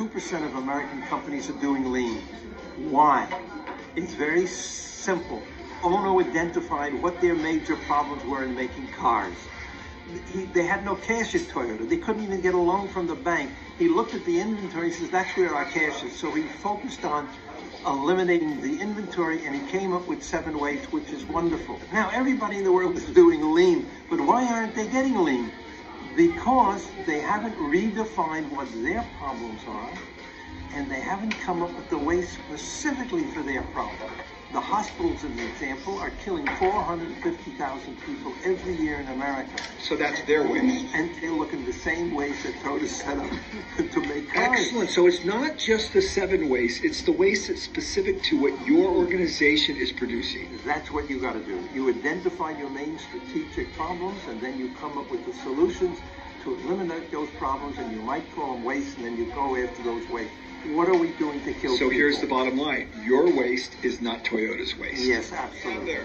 2% of American companies are doing lean. Why? It's very simple. Ohno identified what their major problems were in making cars. He, they had no cash at Toyota. They couldn't even get a loan from the bank. He looked at the inventory. He says, "That's where our cash is." So he focused on eliminating the inventory, and he came up with seven ways, which is wonderful. Now everybody in the world is doing lean, but why aren't they getting lean? Because they haven't redefined what their problems are, and they haven't come up with the way specifically for their problem. The hospitals, as an example, are killing 450,000 people every year in America. So that's their waste. And the same that Toyota set up to make cars. Excellent. So it's not just the seven waste, it's the waste that's specific to what your organization is producing. That's what you got to do. You identify your main strategic problems, and then you come up with the solutions to eliminate those problems, and you might call them waste, and then you go after those waste. What are we doing to kill So people? here's the bottom line your waste is not Toyota's waste. Yes, absolutely.